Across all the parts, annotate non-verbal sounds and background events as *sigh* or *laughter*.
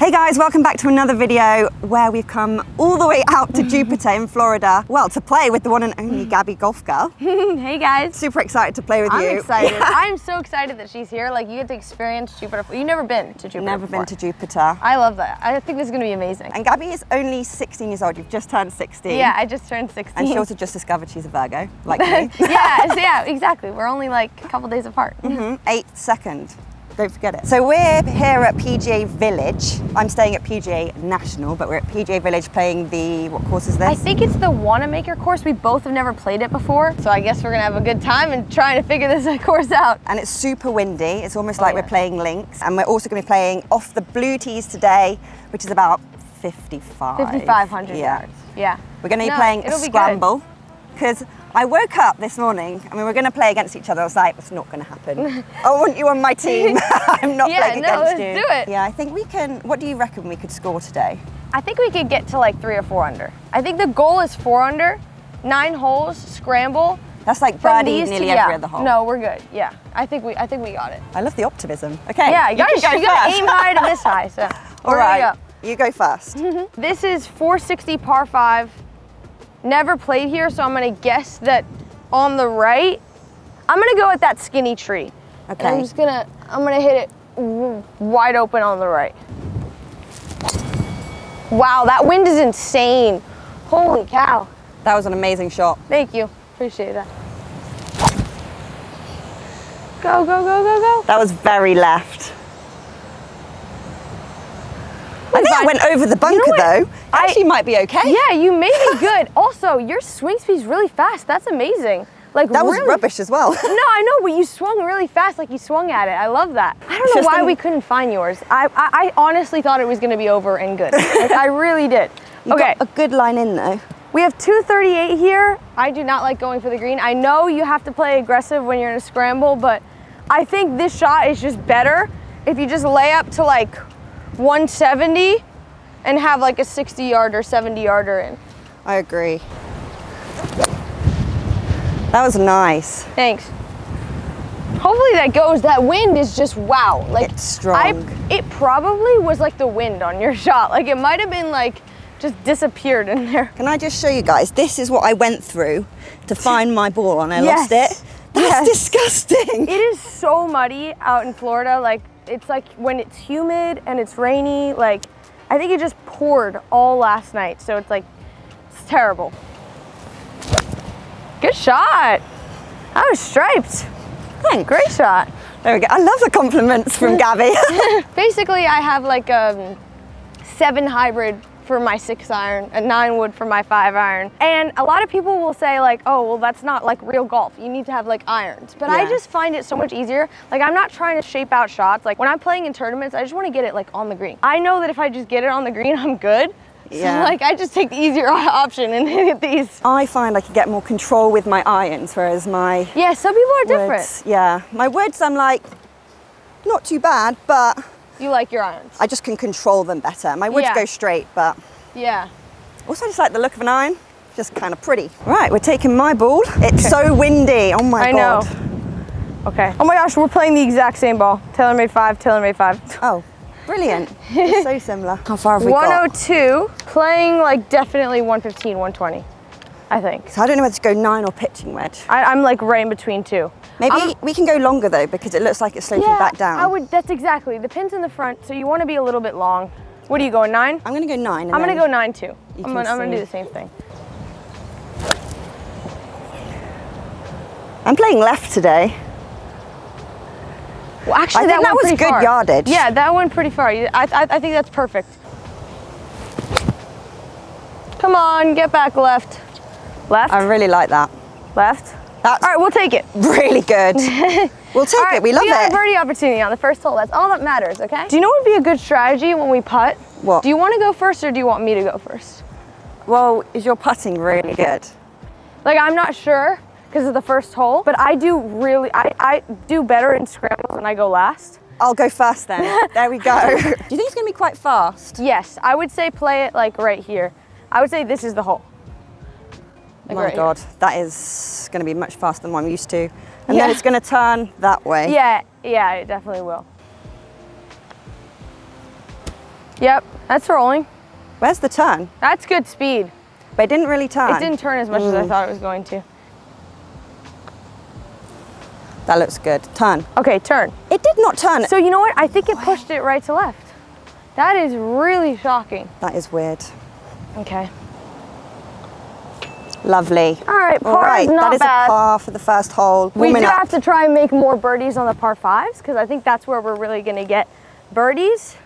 Hey guys, welcome back to another video where we've come all the way out to *laughs* Jupiter in Florida. Well, to play with the one and only *laughs* Gabby Golf Girl. hey guys. Super excited to play with I'm you. excited. *laughs* I'm so excited that she's here. Like you get to experience Jupiter. You've never been to Jupiter. Never before. been to Jupiter. I love that. I think this is gonna be amazing. And Gabby is only 16 years old. You've just turned 16. yeah, I just turned 16. And she also just discovered she's a Virgo, like me. yeah, so yeah, exactly. We're only like a couple days apart. Mm-hmm. Eight second. Don't forget it. So we're here at PGA Village. I'm staying at PGA National, but we're at PGA Village playing the, what course is this? I think it's the Wanamaker course. We both have never played it before, so I guess we're gonna have a good time and trying to figure this *laughs* course out. and it's super windy. It's almost Oh, like yeah. we're playing links. And we're also going to be playing off the blue tees today, which is about 55. 5,500 Yeah. yards. Yeah. We're going to be No, playing a scramble because I woke up this morning and we were going to play against each other. I was like, it's not going to happen. *laughs* I want you on my team. *laughs* I'm not Yeah, playing no, against let's you. do it. Yeah, I think we can. What do you reckon we could score today? I think we could get to like three or four under. I think the goal is four under, nine holes, scramble. That's like birdie these to- nearly yeah. every other hole. No, we're good. Yeah, I think we, I think we got it. I love the optimism. Okay. Yeah, you, can guys, go you gotta aim high to miss *laughs* high. So, All right. we're right. gonna You go first. This is 460 par five. Never played here, so I'm gonna guess that on the right, I'm gonna go at that skinny tree. And I'm just gonna, I'm gonna hit it wide open on the right. Wow, that wind is insane. Holy cow. That was an amazing shot. Thank you. Appreciate that. Go, go, go, go, go. That was very left. I think I went over the bunker what? though. I- Actually, might be okay. Yeah, you may be *laughs* good. also, your swing speed's really fast. That's amazing. Like That was really- rubbish as well. *laughs* No, I know, but you swung really fast, like you swung at it. I love that. I don't know Just why in- we couldn't find yours. I, I, I honestly thought it was gonna be over and good. *laughs* Like, I really did. You okay, got a good line in though. we have 238 here. I do not like going for the green. I know you have to play aggressive when you're in a scramble, but I think this shot is just better if you just lay up to like 170 and have like a 60 yarder, 70 yarder in. I agree. That was nice. Thanks. Hopefully that goes. That wind is just wow. Like It's strong. I, it probably was like the wind on your *laughs* shot. Like it might have been like just disappeared in there. Can I just show you guys? This is what I went through to *laughs* find my ball and I lost Yes. it. That's Yes. disgusting. It is so muddy out in Florida. Like it's like when it's humid and it's rainy. Like I think it just poured all last night. So it's like it's terrible. Good shot. That was striped. Thanks. Great shot. There we go. I love the compliments from *laughs* Gabby. *laughs* Basically, I have like a seven hybrid for my six iron, a nine wood for my five iron. And a lot of people will say like, oh, well, that's not like real golf. You need to have like irons. But I just find it so much easier. Like I'm not trying to shape out shots. Like when I'm playing in tournaments, I just want to get it like on the green. I know that if I just get it on the green, *laughs* I'm good. Yeah. So like I just take the easier *laughs* option and hit these. I find I can get more control with my irons, whereas my Yeah, some people are different. yeah, my woods, I'm like, not too bad, but You like your irons. I just can control them better. My woods Yeah. go straight, but yeah. also I just like the look of an iron. Just kind of pretty. Right, we're taking my ball. It's so windy. Oh my I god. I know. Okay. Oh my gosh, we're playing the exact same ball. TaylorMade five, TaylorMade five. *laughs* Oh, brilliant. So *laughs* similar. How far have we got? 102, playing like definitely 115, 120, I think. So I don't know whether to go nine or pitching wedge. I, I'm like right in between two. Maybe I'm- we can go longer though because it looks like it's sloping back down. I would. That's exactly the pins in the front, so you want to be a little bit long. What are you going nine? I'm gonna go nine. I'm gonna go nine too. I'm gonna, do the same thing. I'm playing left today. Well, actually, I think that was good far. yardage. Yeah, that went pretty far. I, I, I think that's perfect. Come on, get back left. Left, I really like that. left. That's All right, we'll take it. *laughs* really good. *laughs* we'll take right, it. We love got it. a birdie opportunity on the first hole. That's all that matters, okay? Do you know what would be a good strategy when we putt? What? Do you want to go first or do you want me to go first? Well, is your putting really good? Like, I'm not sure because of the first hole, but I do really, I, I do better in scrambles when I go last. I'll go first then. *laughs* there we go. Do you think it's gonna be quite fast? Yes, I would say play it like right here. I would say this is the hole. Like My. God, that is going to be much faster than what I'm used to. And Yeah. then it's going to turn that way. Yeah, yeah, it definitely will. Yep, that's rolling. Where's the turn? That's good speed. But it didn't really turn. It didn't turn as much as I mm. thought it was going to. That looks good. Turn. Okay, turn. It did not turn. So you know what? I think it pushed it right to left. That is really shocking. that is weird. Okay. Lovely. All right, par All right, is not that is bad. a par for the first hole. We do up. have to try and make more birdies on the par fives because I think that's where we're really gonna get birdies.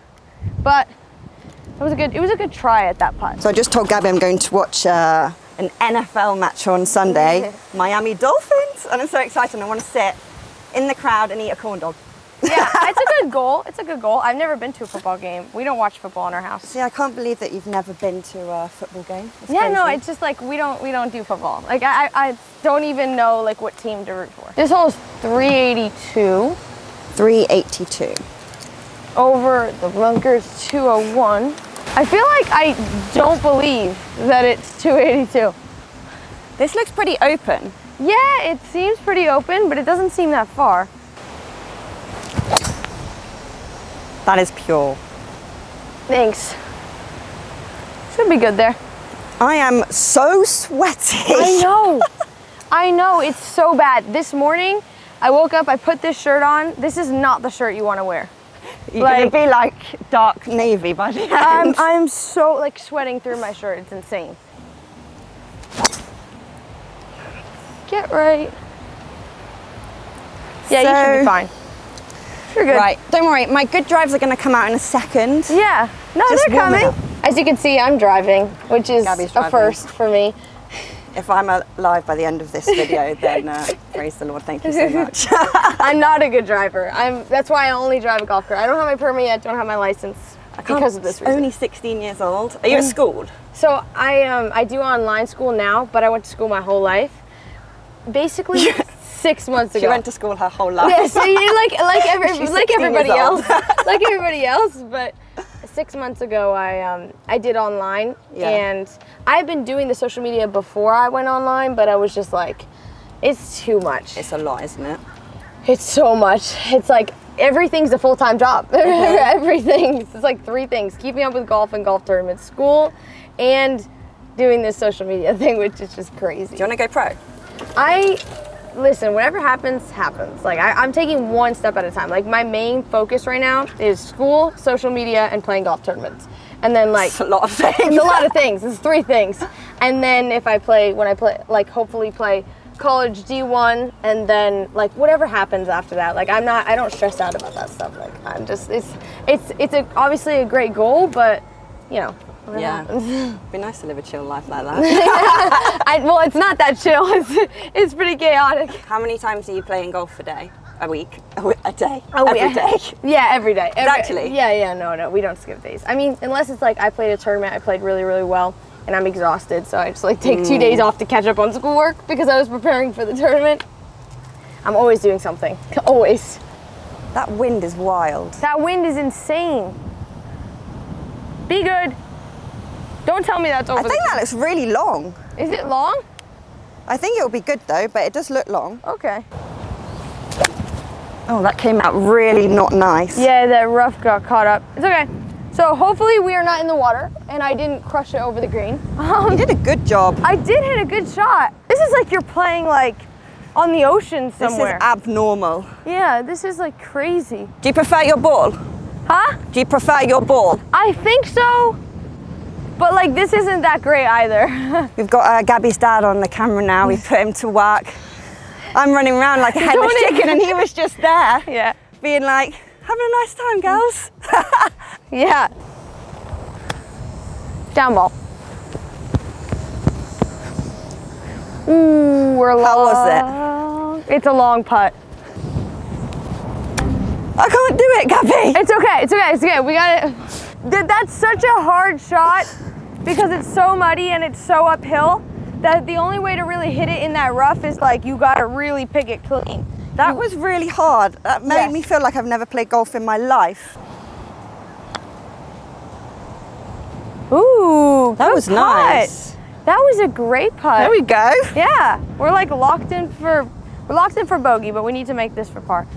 But it was a good it was a good try at that putt. So I just told Gabby I'm going to watch uh, an NFL match on Sunday, *laughs* Miami Dolphins, and I'm so excited. I want to sit in the crowd and eat a corn dog. Yeah, it's a good goal. It's a good goal. I've never been to a football game. We don't watch football in our house. See, I can't believe that you've never been to a football game. It's Yeah, no, it's just like we don't we don't do football. Like I, I I don't even know like what team to root for. This hole is 382 382. over the bunkers 201. I feel like I don't believe that it's 282. This looks pretty open. Yeah, it seems pretty open, but it doesn't seem that far. That is pure. Thanks. Should be good there. I am so sweaty. I know. I know. It's so bad. This morning, I woke up, I put this shirt on. This is not the shirt you want to wear. You're Like- gonna be like dark navy by the end. I'm, *laughs* I'm so like sweating through my shirt. It's insane. Get right. Yeah, you should be fine. You're good. Right, don't worry. My good drives are gonna come out in a second. Yeah. No, Just they're coming. up. As you can see, I'm driving, which is Gabby's a driving. first for me. If I'm alive by the end of this video, *laughs* then uh, praise the Lord. Thank you so *laughs* much. I'm not a good driver. I'm. That's why I only drive a golf cart. I don't have my permit yet. Don't have my license because of this reason. Only 16 years old. Are you at school? So I um I do online school now, but I went to school my whole life. Basically, *laughs* six months ago. She went to school her whole life. Yeah, so you like like every, *laughs* like everybody else, like everybody else. But six months ago, I um I did online, Yeah. and I've been doing the social media before I went online, but I was just like, it's too much. It's a lot, isn't it? It's so much. It's like everything's a full time job. *laughs* Everything. It's like three things: keeping up with golf and golf tournaments, school, and doing this social media *laughs* thing, which is just crazy. Do you want to go pro? I listen. Whatever happens, happens. Like I, I'm taking one step at a time. Like my main focus right now is school, social media, and playing golf tournaments. And then like It's a lot of things. it's a lot of things. It's three things. And then if I play, when I play, like hopefully play college D1, and then like whatever happens after that. Like I'm not, I don't stress out about that stuff. Like I'm just, it's, it's, it's a, obviously a great goal, but you know. Whatever Yeah. happens. *laughs* It'd be nice to live a chill life like that. *laughs* I, well, it's not that chill. *laughs* It's, it's pretty chaotic. How many times are you playing golf a day? A week? A, a day? Oh, Every yeah. day? Yeah, every day. Every- Actually? Yeah, yeah, no, no, we don't skip days. I mean, unless it's like I played a tournament, I played really, really well, and I'm exhausted, so I just like take two Mm. days off to catch up on schoolwork because I was preparing for the tournament. I'm always doing something. Always. That wind is wild. That wind is insane. Be good. Don't tell me that's over. I think that looks really long. Is it long? I think it'll be good though, but it does look long. Okay. Oh, that came out really not nice. Yeah, that rough got caught up. It's okay. So hopefully we are not in the water and I didn't crush it over the green. *laughs* Um, You did a good job. I did hit a good shot. This is like you're playing like on the ocean somewhere. This is abnormal. yeah, this is like crazy. Do you prefer your ball? Huh? Do you prefer your ball? I think so. But like this isn't that great either. *laughs* We've got uh, Gabby's dad on the camera now. We put him to work. I'm running around like a headless chicken, and he was just there, *laughs* yeah. being like, "Having a nice time, girls." *laughs* Yeah. Down ball. Ooh, we're How was long. It's a long putt. I can't do it, Gabby. It's okay. It's okay. It's okay. We got it. Th- That's such a hard shot because it's so muddy and it's so uphill that the only way to really hit it in that rough is like you got to really pick it clean. That was really hard. That made Yes. me feel like I've never played golf in my life. Ooh, That was putt. nice. That was a great putt. There we go. yeah, we're like locked in for we're locked in for bogey, but we need to make this for par.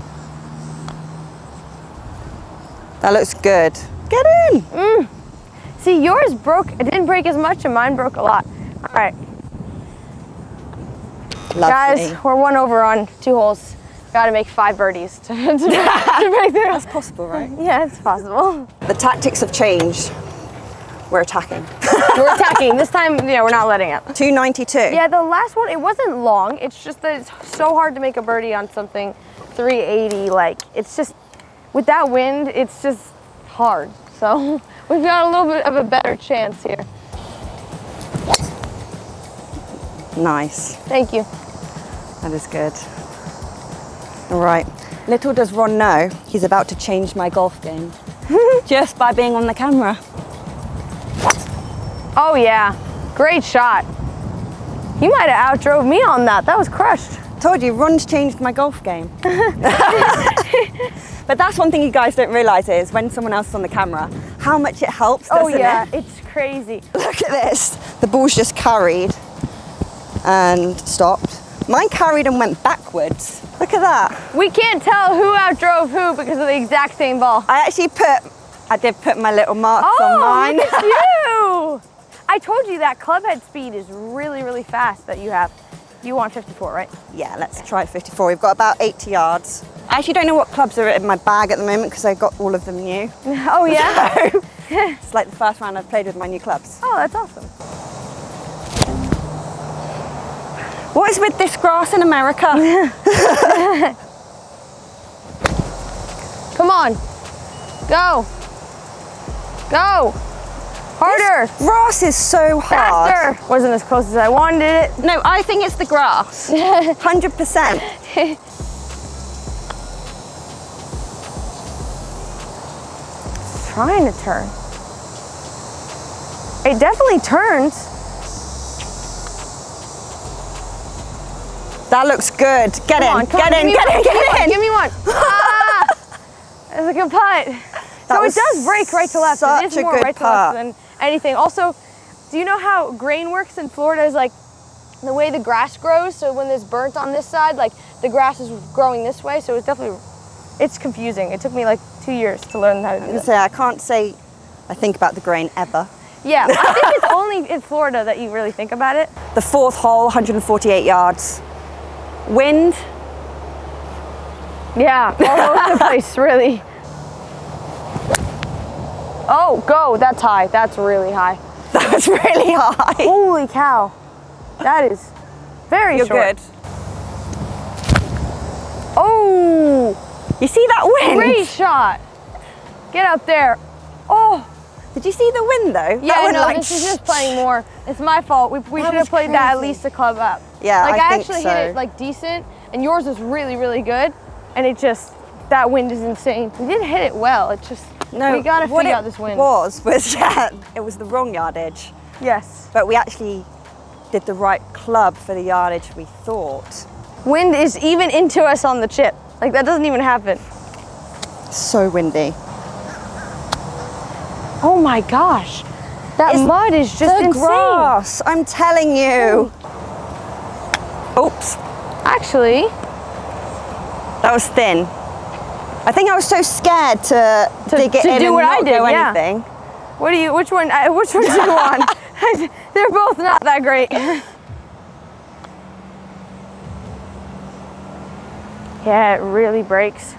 That looks good. Get in. Mm. See, yours broke. It didn't break as much, and mine broke a lot. All right, Lovely. guys, we're one over on two holes. Got to make five birdies to, *laughs* to, to break through. That's possible, right? Yeah, it's possible. The tactics have changed. We're attacking. *laughs* We're attacking. This time, yeah, we're not letting up. 292. Yeah, the last one, it wasn't long. It's just that it's so hard to make a birdie on something 380. Like, it's just, with that wind, it's just hard. So *laughs* we've got a little bit of a better chance here. Nice. Thank you. That is good. All right. Little does Ron know he's about to change my golf game *laughs* just by being on the camera. Oh, yeah. Great shot. You might have outdrove me on that. That was crushed. Told you, Ron's changed my golf game. *laughs* but that's one thing you guys don't realise is when someone else is on the camera, how much it helps, Oh, yeah. it? It's crazy. *laughs* Look at this. The ball's just carried and stopped. Mine carried and went backwards. Look at that. We can't tell who outdrove who because of the exact same ball. I actually put, I did put my little marks on Oh, mine. look at *laughs* you! I told you that club head speed is really, really fast that you have. You want 54, right? Yeah, let's try 54. We've got about 80 yards. I actually don't know what clubs are in my bag at the moment because I got all of them new. *laughs* Oh, yeah? *laughs* it's like the first round I've played with my new clubs. oh, that's awesome. What is with this grass in America? *laughs* Come on. Go. Go. Harder. This grass is so hard. Faster. Wasn't as close as I wanted it. No, I think it's the grass. *laughs* 100%. Trying to turn. It definitely turns. That looks good. Get Come in, on, get on, in, get one, in, give me get one, in. Give me one. *laughs* ah! That's a good putt. so it does break right to left. Such is a more good right to left than anything. Also, do you know how grain works in Florida is like the way the grass grows? So when there's burnt on this side, like the grass is growing this way. So it's definitely, it's confusing. It took me like two years to learn how to do that. So I can't say I think about the grain ever. Yeah, I think it's *laughs* only in Florida that you really think about it. The fourth hole, 148 yards. Wind, Yeah, all over the *laughs* place, really. Oh, go. That's high. That's really high. *laughs* That's really high. Holy cow. That is very You're short. good. Oh, You see that wind? great shot. Get up there. Oh, Did you see the wind though? yeah, That no, like this is just playing more. It's my fault. We, we should have played that at least a club up. Yeah, like I I, actually so. hit it like decent, and yours was really, really good. And it just, that wind is insane. We didn't hit it well. It just, No, we gotta figure out this wind. Was was *laughs* yeah, it was the wrong yardage, Yes. but we actually did the right club for the yardage we thought. Wind is even into us on the chip. Like that doesn't even happen. So windy. Oh my gosh. That It's mud is just the insane. grass. I'm telling you. Oops, Actually, that was thin. I think I was so scared to, To- dig it to in do and what I did, yeah. anything. what do you which one uh, which one do you *laughs* want? *laughs* They're both not that great. *laughs* yeah, it really breaks.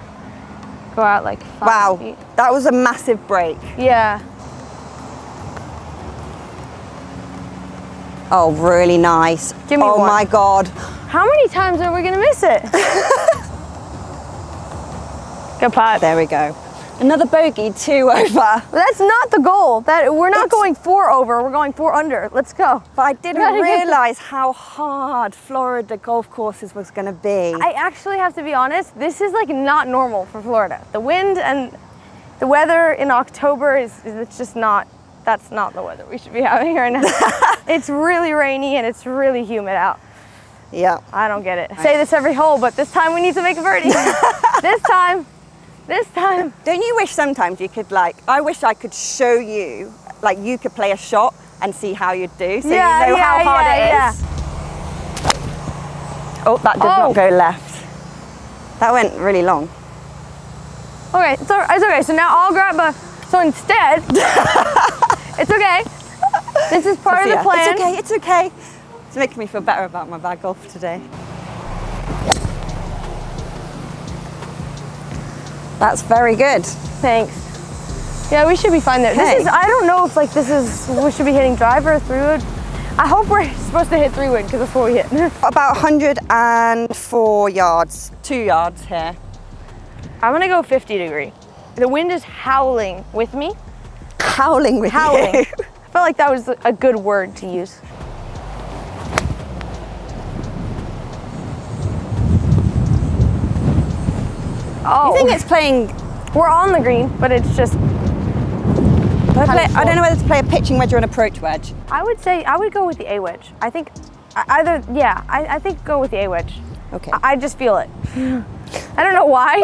Go out like five Wow, feet. that was a massive break. Yeah. Oh, really nice. Give me oh one. my god. How many times are we gonna miss it? Good putt. There we go. Another bogey, two *laughs* over. That's not the goal. That we're not It's- going four over. We're going four under. Let's go. But I didn't Gotta get the- realize how hard Florida golf courses was going to be. I actually have to be honest. This is like not normal for Florida. The wind and the weather in October is, is it's just not. That's not the weather we should be having right now. *laughs* it's really rainy and it's really humid out. yeah. I don't get it. Say this every hole, but this time we need to make a birdie. *laughs* this time. This time. Don't you wish sometimes you could like? I wish I could show you, like you could play a shot and see how you'd do, so Yeah, you know how hard yeah, it yeah. Oh, that did Oh. not go left. That went really long. Okay, it's, all, it's okay. So now I'll grab a, So instead, *laughs* it's okay. This is part of the plan. It's okay, it's okay. It's making me feel better about my bad golf today. That's very good. Thanks. Yeah, we should be fine there. Okay. This is, I don't know if like this is, we should be hitting driver or three wood. I hope we're *laughs* supposed to hit three wood because that's what we hit. *laughs* About 104 yards, two yards here. I'm gonna go 50 degree. The wind is howling with me. Howling with Howling. you. *laughs* I felt like that was a good word to use. Oh, I think it's playing. we're on the green, but it's just, I, play, I don't know whether to play a pitching wedge or an approach wedge. I would say, I would go with the A wedge. I think I- either, yeah, I, I think go with the A wedge. Okay. I, I just feel it. I don't know why.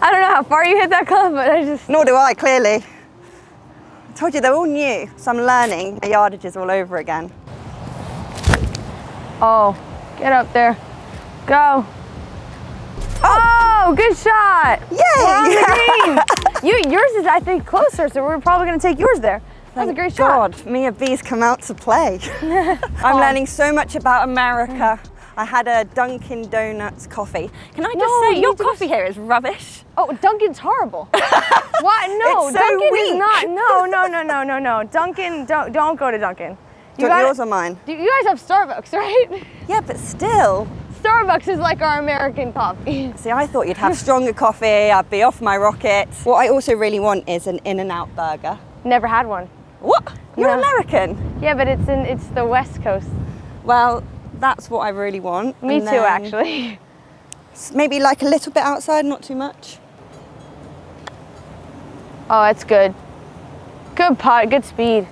I don't know how far you hit that club, but I just, Nor do I, clearly. I told you they're all new, so I'm learning the yardages all over again. oh, get up there. Go. Oh, good shot. Yay! We're on the *laughs* green. You, yours is, I think, closer, so we're probably going to take yours there. That's a great shot. God, me and bees come out to play. *laughs* I'm oh. learning so much about America. I had a Dunkin' Donuts coffee. Can I just No, say, you your coffee here is rubbish. Oh, Dunkin's horrible. *laughs* Why? No, It's so Dunkin is not. No, no, no, no, no, no. Dunkin, don't, don't go to Dunkin. You yours or mine? You guys have Starbucks, right? Yeah, but still. Starbucks is like our American coffee. *laughs* See, I thought you'd have stronger coffee, I'd be off my rocket. What I also really want is an In-N-Out burger. Never had one. What? You're No. American? Yeah, but it's in it's the West Coast. Well, that's what I really want. Me And too, actually. Maybe like a little bit outside, not too much. Oh, it's good. Good putt, good speed.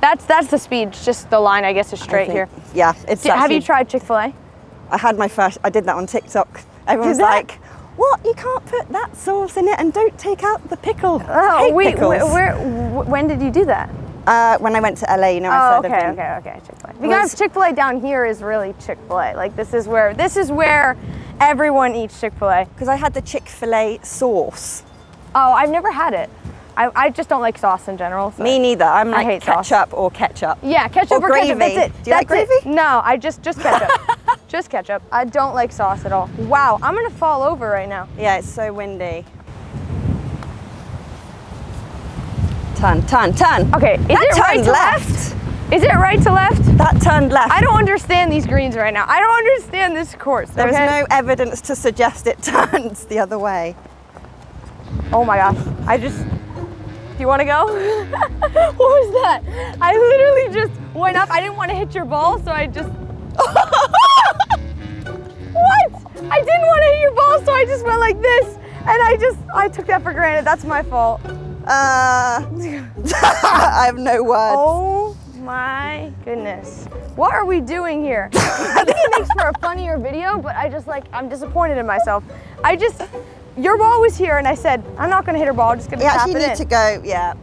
That's that's the speed. Just the line, I guess, is I straight think- here. Yeah, it's Do- have you tried Chick Fil A? I had my first, I did that on TikTok. Everyone's like, what? You can't put that sauce in it and don't take out the pickle. Oh, wait, pickles. wh- where? When did you do that? Uh, when I went to LA, you know, I Oh, said okay, okay, okay. Chick Fil A. Because Chick Fil A down here is really Chick Fil A. Like this is where this is where everyone eats Chick Fil A. Because I had the Chick fil A sauce. Oh, I've never had it. I, I just don't like sauce in general. so- Me neither. I'm I like hate sauce. ketchup or ketchup. Yeah, ketchup Or or, ketchup. gravy. That's it. Do you like That's gravy? It. No, I just just ketchup. *laughs* just ketchup. I don't like sauce at all. Wow, I'm gonna fall over right now. Yeah, it's so windy. Turn, turn, turn. Okay, is that it right to left. left? Is it right to left? That turned left. I don't understand these greens right now. I don't understand this course. There's okay? no evidence to suggest it *laughs* turns the other way. Oh my gosh. I just. Do you want to go? *laughs* what was that? I literally just went up. I didn't want to hit your ball, so I just. *laughs* I didn't want to hit your ball, so I just went like this. And I just. I took that for granted. That's my fault. Uh, *laughs* I have no words. Oh my goodness. What are we doing here? I think it makes for a funnier video, but I just like, I'm disappointed in myself. I just. Your ball was here, and I said, I'm not gonna hit her ball, I'm just gonna You tap actually it need in. to go, yeah.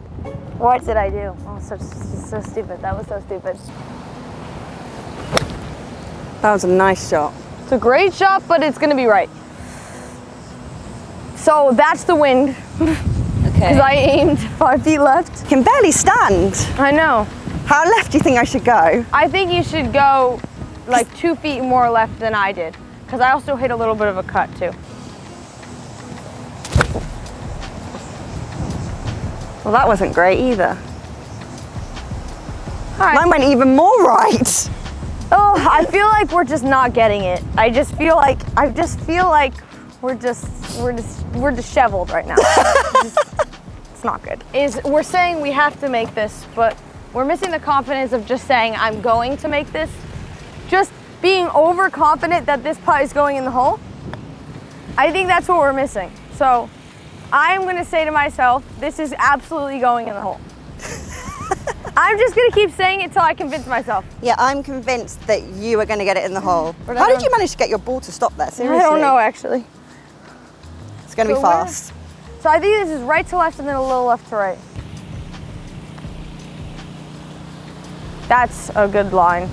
What did I do? Oh, so, so stupid. That was so stupid. That was a nice shot. It's a great shot, but it's gonna be right. So that's the wind, *laughs* Okay. because I aimed five feet left. can barely stand. I know. How left do you think I should go? I think you should go like two feet more left than I did, because I also hit a little bit of a cut too. Well, that wasn't great either. Right. Mine went even more *laughs* right. Oh, I feel like we're just not getting it. I just feel like I just feel like we're just we're just we're disheveled right now. Just- it's not good. Is we're saying we have to make this, but we're missing the confidence of just saying I'm going to make this. Just being overconfident that this putt is going in the hole. I think that's what we're missing. So I'm gonna say to myself, this is absolutely going in the hole. I'm just gonna keep saying it till I convince myself. Yeah, I'm convinced that you are going to get it in the hole. But How did you manage to get your ball to stop there? Seriously. I don't know actually. It's going to be So where- fast. So I think this is right to left and then a little left to right. That's a good line.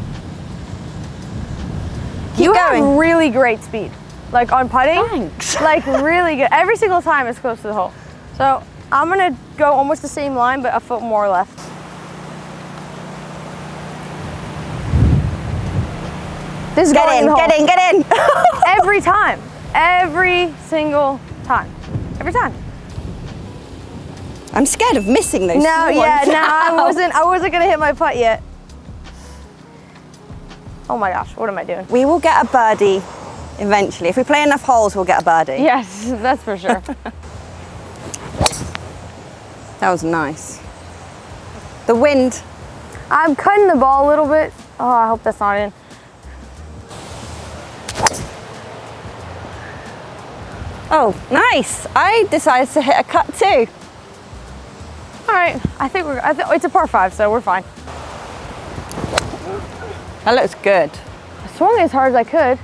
Keep you going. have really great speed. Like on putting. Thanks. *laughs* Like really good. Every single time it's close to the hole. So I'm gonna go almost the same line, but a foot more left. This is Get going in, hole. get in, get in. *laughs* Every time. Every single time. Every time. I'm scared of missing those. No, yeah, no, I wasn't I wasn't gonna hit my putt yet. Oh my gosh, what am I doing? We will get a birdie eventually. If we play enough holes, we'll get a birdie. Yes, *laughs* that's for sure. *laughs* That was nice. The wind. I'm cutting the ball a little bit. Oh, I hope that's not in. Oh, nice. I decided to hit a cut too. All right, I think we're, I th it's a par five, so we're fine. That looks good. I swung as hard as I could.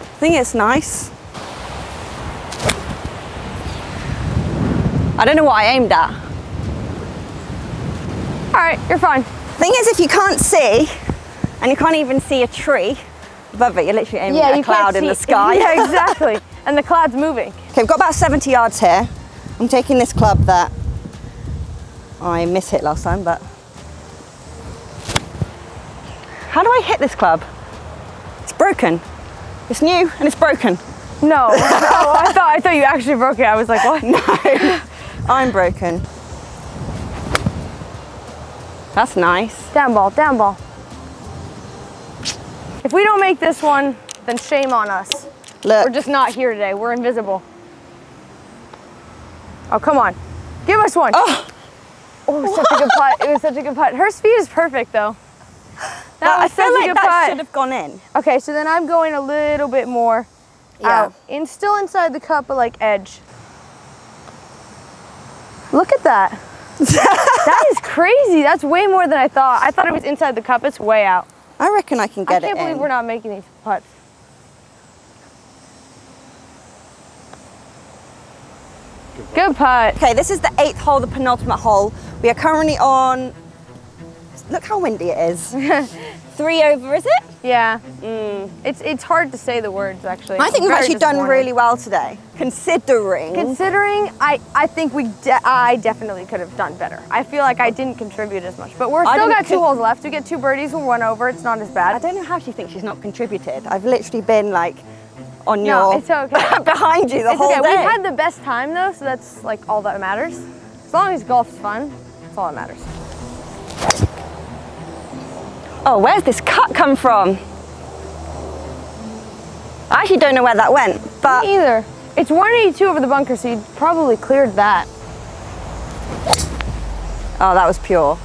I think it's nice. I don't know what I aimed at. All right, you're fine. Thing is, if you can't see, and you can't even see a tree above it, you're literally aiming at a cloud in the sky. *laughs* yeah, *laughs* exactly. and the cloud's moving. Okay, we've got about 70 yards here. I'm taking this club that I miss hit last time, but. How do I hit this club? It's broken. It's new and it's broken. No, *laughs* oh, I thought I thought you actually broke it. I was like, what? No, I'm broken. That's nice. Down ball, down ball. If we don't make this one, then shame on us. Look, We're just not here today. We're invisible. Oh, come on. Give us one. oh, Oh, it was such a good putt. It was such a good putt. Her speed is perfect though. That I was feel a like good that putt. should have gone in. Okay, so then I'm going a little bit more Yeah. out. In still inside the cup, but like edge. Look at that. *laughs* that is crazy. That's way more than I thought. I thought it was inside the cup. It's way out. I reckon I can get it I it can't believe in. we're not making these putts. Good putt. Okay, this is the eighth hole, the penultimate hole. We are currently on. Look how windy it is. *laughs* Three over, is it? Yeah. It's it's hard to say the words actually. Mm. I think we've actually done really well today, considering. Considering, I, I think we de- I definitely could have done better. I feel like I didn't contribute as much, but we're still got two holes left. We get two birdies, we'll over. It's not as bad. I don't know how she thinks she's not contributed. I've literally been like on No, your it's okay. *laughs* behind you the It's whole okay. day. We've had the best time though, so that's like all that matters. As long as golf's fun, that's all that matters. Oh, where's this cut come from? I actually don't know where that went, but Me either. It's 182 over the bunker, so you probably cleared that. oh, that was pure.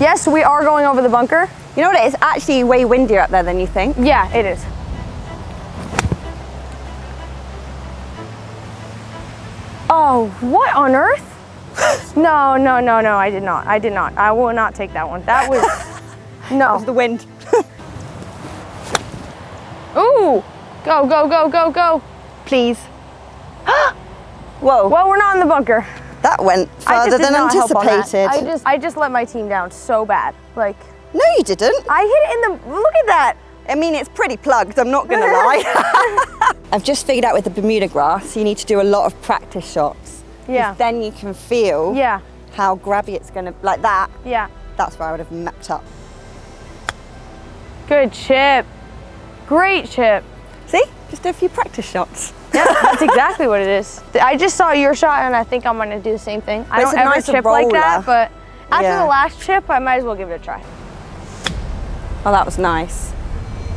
Yes, we are going over the bunker. You know what? It is actually way windier up there than you think. Yeah, it is. Oh, what on earth? *laughs* No, no, no, no, I did not. I did not. I will not take that one. That was, *laughs* no. was the wind. *laughs* Ooh, go, go, go, go, go. Please. *gasps* Whoa, Well, we're not in the bunker. that went further than not help on that. anticipated. I just, I just let my team down so bad. Like, No, you didn't. I hit it in the, look at that. I mean, it's pretty plugged, I'm not gonna lie. *laughs* *laughs* I've just figured out with the Bermuda grass, you need to do a lot of practice shots. Yeah. Then you can feel Yeah, how grabby it's gonna, like that. yeah. That's where I would have mapped up. Good chip. Great chip. See? Just do a few practice shots. Yeah, that's exactly what it is. I just saw your shot and I think I'm gonna do the same thing. I But it's don't ever nice chip like that, but after Yeah. the last chip, I might as well give it a try. Oh, that was nice.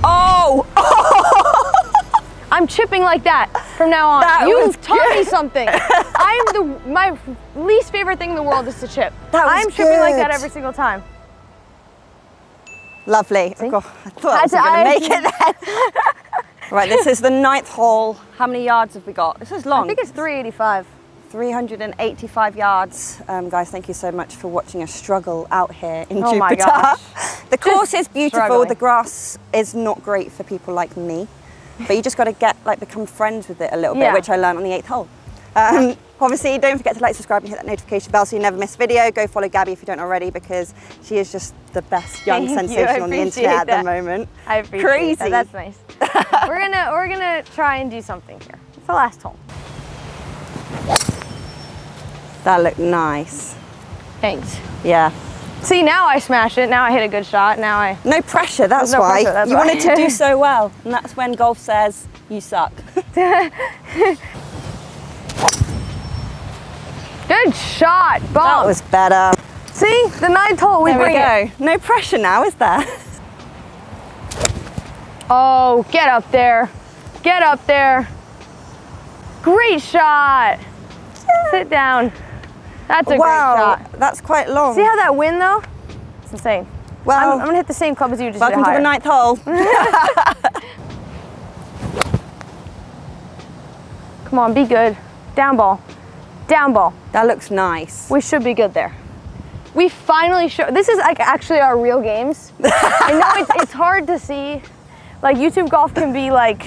Oh! *laughs* I'm chipping like that from now on. That you taught me something. I'm the my least favorite thing in the world is to chip. That was I'm chipping like that every single time. Lovely. Oh, God, I thought I was going to make it *laughs* then. right, this is the ninth hole. How many yards have we got? This is long. I think it's 385. 385 yards. Um, guys, thank you so much for watching us struggle out here in Oh Jupiter. my gosh. *laughs* the course is beautiful. struggling. The grass is not great for people like me, but you just got to get like become friends with it a little bit, Yeah. which I learned on the eighth hole. Um, obviously, don't forget to like, subscribe, and hit that notification bell so you never miss a video. Go follow Gabby if you don't already because she is just the best young Thank sensation I on the internet at the moment. I appreciate Crazy. that. That's nice. *laughs* we're gonna we're gonna try and do something here. It's the last hole. That looked nice. Thanks. Yeah. See, now I smash it. Now I hit a good shot. Now I. No pressure, that's no why. pressure, that's you why. wanted to do *laughs* so well. And that's when golf says, you suck. *laughs* Good shot. Bomb. That was better. See, the ninth hole. We There we bring it. go. No pressure now, is there? *laughs* Oh, get up there. Get up there. Great shot. Sit down. That's a wow, great shot. that's quite long. See how that wind though? It's insane. well, I'm, I'm gonna hit the same club as you, just welcome to the ninth hole. *laughs* *laughs* Come on, be good. Down ball. Down ball. that looks nice. We should be good there. We finally show. This is like actually our real games. I know it's, it's hard to see. Like YouTube golf can be like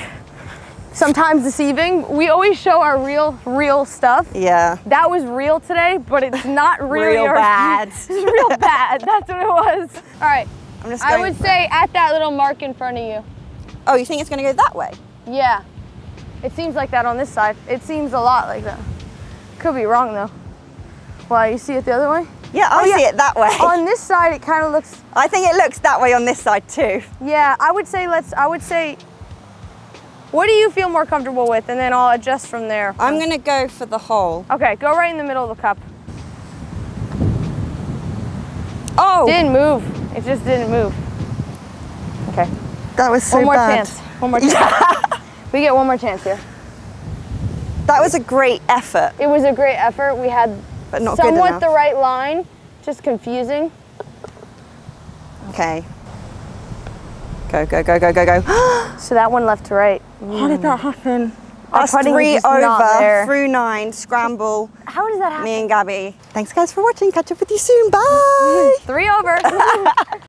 sometimes deceiving. We always show our real, real stuff. Yeah. That was real today, but it's not *laughs* really Real our- bad. *laughs* it's real bad. That's what it was. All right. I'm just I would say at that little mark in front of you. Oh, you think it's going to go that way? Yeah. It seems like that on this side. It seems a lot like that. Could be wrong though. Why, you see it the other way? Yeah, I Oh, yeah. see it that way. On this side, it kind of looks, I think it looks that way on this side too. yeah, I would say let's, I would say, what do you feel more comfortable with? And then I'll adjust from there. I'm going to go for the hole. Okay, go right in the middle of the cup. Oh, Didn't move. It just didn't move. Okay. that was so bad. one more bad. chance. One more *laughs* chance. we get one more chance here. That was a great effort, It was a great effort. We had but not somewhat the right line, just confusing. Okay. Go, go, go, go, go, go. *gasps* So that one left to right. How did that happen? Our Us three was just not over through nine, scramble, How does that happen? me and Gabby. Thanks guys for watching. Catch up with you soon. Bye. *laughs* Three over. *laughs*